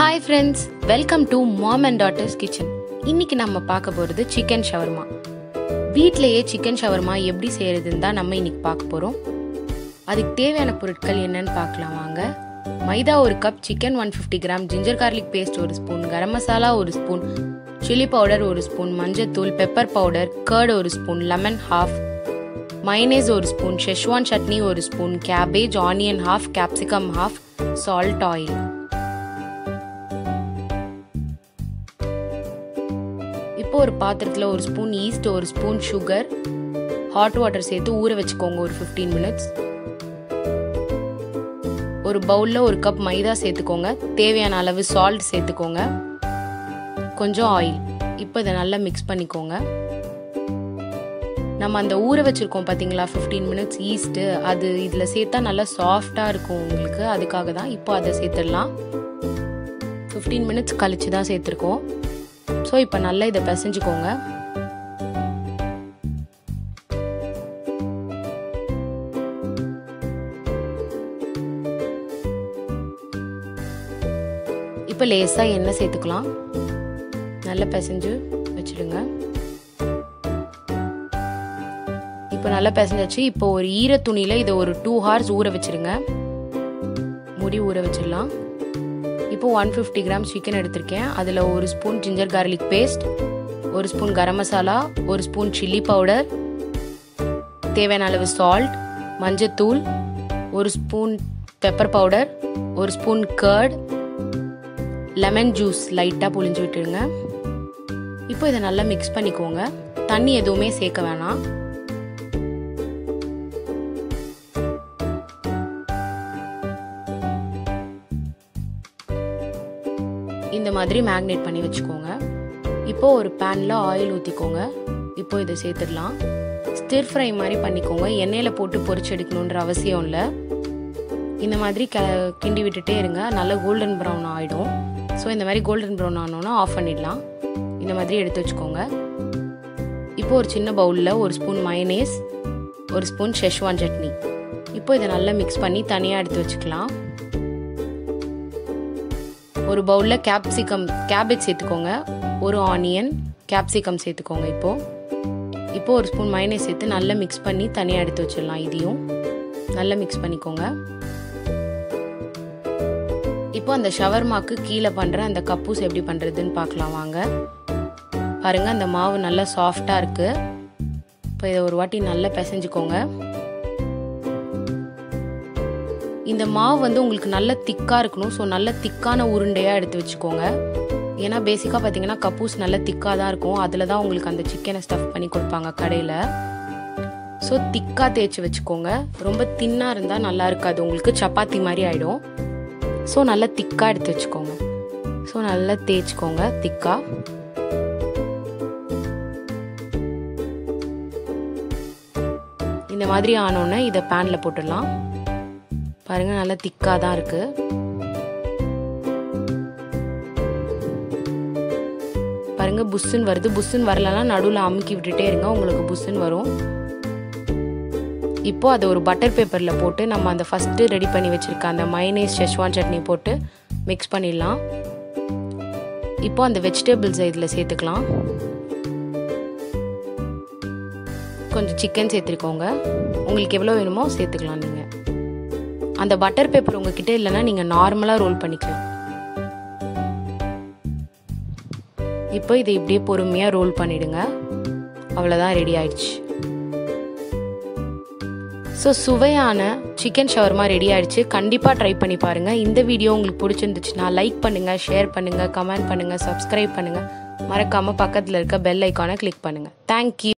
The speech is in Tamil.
Hi friends welcome to mom and daughters kitchen இன்னைக்கு நம்ம பார்க்க போகிறது சிக்கன் ஷவர்மா வீட்டிலேயே சிக்கன் ஷவர்மா எப்படி செய்யறதுன்னு தான் நம்ம இன்னைக்கு பார்க்க போகிறோம் அதுக்கு தேவையான பொருட்கள் என்னன்னு பார்க்கலாம் வாங்க. மைதா ஒரு cup chicken one fifty gram ginger garlic paste ஒரு ஸ்பூன் கரம் மசாலா ஒரு ஸ்பூன் சில்லி பவுடர் ஒரு ஸ்பூன் மஞ்சத்தூள் பெப்பர் பவுடர் கர்ட் ஒரு ஸ்பூன் லெமன் ஹாஃப் மைனேஸ் ஒரு ஸ்பூன் ஷெஷ்வான் சட்னி ஒரு spoon cabbage onion half capsicum half salt oil இப்போ ஒரு பாத்திரத்தில் ஒரு ஸ்பூன் ஈஸ்ட் ஒரு ஸ்பூன் சுகர் ஹாட் வாட்டர் சேர்த்து ஊற வச்சுக்கோங்க ஒரு ஃபிஃப்டீன் மினிட்ஸ் ஒரு பவுலில் ஒரு கப் மைதா சேர்த்துக்கோங்க. தேவையான அளவு சால்ட் சேர்த்துக்கோங்க. கொஞ்சம் ஆயில் இப்போ இதை நல்லா மிக்ஸ் பண்ணிக்கோங்க. நம்ம அந்த ஊற வச்சுருக்கோம் பார்த்தீங்களா ஃபிஃப்டீன் மினிட்ஸ் ஈஸ்ட்டு அது இதில் சேர்த்தா நல்லா சாஃப்டாக இருக்கும் உங்களுக்கு. அதுக்காக தான் இப்போ அதை சேர்த்துடலாம். ஃபிஃப்டீன் மினிட்ஸ் கழிச்சு தான் சேர்த்துருக்கோம். ஸோ இப்போ நல்லா இதை பிசைஞ்சுக்கோங்க. இப்போ லேசாக எண்ணெய் சேர்த்துக்கலாம். நல்லா பிசைஞ்சு வச்சுடுங்க. இப்போ நல்லா பிசைஞ்சாச்சு. இப்போ ஒரு ஈர துணியில் இதை ஒரு டூ ஹார்ஸ் ஊற வச்சுருங்க முடி ஊற வச்சிடலாம். இப்போ ஒன் ஃபிஃப்டி கிராம் சிக்கன் எடுத்திருக்கேன். அதில் ஒரு ஸ்பூன் ஜிஞ்சர் கார்லிக் பேஸ்ட் ஒரு ஸ்பூன் கரம் மசாலா ஒரு ஸ்பூன் சில்லி பவுடர் தேவையான அளவு சால்ட் மஞ்சத்தூள் ஒரு ஸ்பூன் பெப்பர் பவுடர் ஒரு ஸ்பூன் கர்ட் லெமன் ஜூஸ் லைட்டாக புழிஞ்சு விட்டுருங்க இப்போ இதை நல்லா மிக்ஸ் பண்ணிக்கோங்க. தண்ணி எதுவுமே சேர்க்க வேணாம். இந்த மாதிரி மேக்னேட் பண்ணி வச்சுக்கோங்க. இப்போது ஒரு பேனில் ஆயில் ஊற்றிக்கோங்க இப்போது இதை சேர்த்துடலாம். ஸ்டிர் ஃப்ரை மாதிரி பண்ணிக்கோங்க. எண்ணெயில் போட்டு பொரிச்சு எடுக்கணுன்ற அவசியம் இல்லை. இந்த மாதிரி க கிண்டி விட்டுட்டே இருங்க. நல்லா கோல்டன் ப்ரௌன் ஆகிடும் ஸோ இந்த மாதிரி கோல்டன் ப்ரௌன் ஆனோன்னா ஆஃப் பண்ணிடலாம். இந்த மாதிரி எடுத்து வச்சுக்கோங்க. இப்போ ஒரு சின்ன பவுலில் ஒரு ஸ்பூன் மயனேஸ் ஒரு ஸ்பூன் ஷெஷ்வான் சட்னி. இப்போ இதை நல்லா மிக்ஸ் பண்ணி தனியாக எடுத்து வச்சுக்கலாம். ஒரு பவுலில் கேப்சிகம் கேபேஜ் சேர்த்துக்கோங்க. ஒரு ஆனியன் கேப்சிகம் சேர்த்துக்கோங்க இப்போது இப்போ ஒரு ஸ்பூன் மைனஸ் சேர்த்து நல்லா மிக்ஸ் பண்ணி தனியாக எடுத்து வச்சிடலாம் இதையும். நல்லா மிக்ஸ் பண்ணிக்கோங்க. இப்போ அந்த ஷவர்மாக்கு கீழே பண்ணுற அந்த கப்பூஸ் எப்படி பண்ணுறதுன்னு பார்க்கலாம் வாங்க. பாருங்கள் அந்த மாவு நல்லா சாஃப்டாக இருக்குது இப்போ இதை ஒரு வாட்டி நல்லா பிசைஞ்சுக்கோங்க. இந்த மாவு வந்து உங்களுக்கு நல்ல திக்காக இருக்கணும். ஸோ நல்ல திக்கான உருண்டையாக எடுத்து வச்சுக்கோங்க. ஏன்னா பேசிக்காக பார்த்தீங்கன்னா கப்பூஸ் நல்ல திக்காக தான் இருக்கும். அதில் தான் உங்களுக்கு அந்த சிக்கனை ஸ்டஃப் பண்ணி கொடுப்பாங்க கடையில். ஸோ திக்காக தேய்ச்சி வச்சுக்கோங்க. ரொம்ப தின்னாக இருந்தால் நல்லா இருக்காது. உங்களுக்கு சப்பாத்தி மாதிரி ஆகிடும் ஸோ நல்லா திக்காக எடுத்து வச்சுக்கோங்க. ஸோ நல்லா தேய்ச்சிக்கோங்க திக்காக இந்த மாதிரி ஆனோடனே இதை பேனில் போட்டுடலாம். பாருங்கள் நல்லா திக்காக தான் இருக்குது பாருங்கள் புஷ்ஷுன்னு வருது. புஷ்ஷுன்னு வரலன்னா நடுவில் அமுக்கி விட்டுட்டே இருங்க உங்களுக்கு புஷ்ஷுன்னு வரும். இப்போது அதை ஒரு பட்டர் பேப்பரில் போட்டு நம்ம அந்த ஃபஸ்ட்டு ரெடி பண்ணி வச்சுருக்க அந்த மைனேஸ் செஷ்வான் சட்னி போட்டு மிக்ஸ் பண்ணிடலாம். இப்போ அந்த வெஜிடபிள்ஸை இதில் சேர்த்துக்கலாம். கொஞ்சம் சிக்கன் சேர்த்துருக்கோங்க. உங்களுக்கு எவ்வளோ வேணுமோ சேர்த்துக்கலாம் நீங்கள் அந்த பட்டர் பேப்பர் உங்ககிட்ட இல்லைன்னா நீங்கள் நார்மலாக ரோல் பண்ணிக்கலாம். இப்போ இதை இப்படியே பொறுமையாக ரோல் பண்ணிடுங்க. அவ்வளோதான் ரெடி ஆயிடுச்சு. ஸோ சுவையான சிக்கன் ஷவர்மா ரெடி ஆயிடுச்சு. கண்டிப்பாக ட்ரை பண்ணி பாருங்கள் இந்த வீடியோ உங்களுக்கு பிடிச்சிருந்துச்சுன்னா லைக் பண்ணுங்கள் ஷேர் பண்ணுங்கள் கமெண்ட் பண்ணுங்கள் சப்ஸ்கிரைப் பண்ணுங்கள் மறக்காமல் பக்கத்தில் இருக்க பெல் ஐக்கானை கிளிக் பண்ணுங்கள் தேங்க்யூ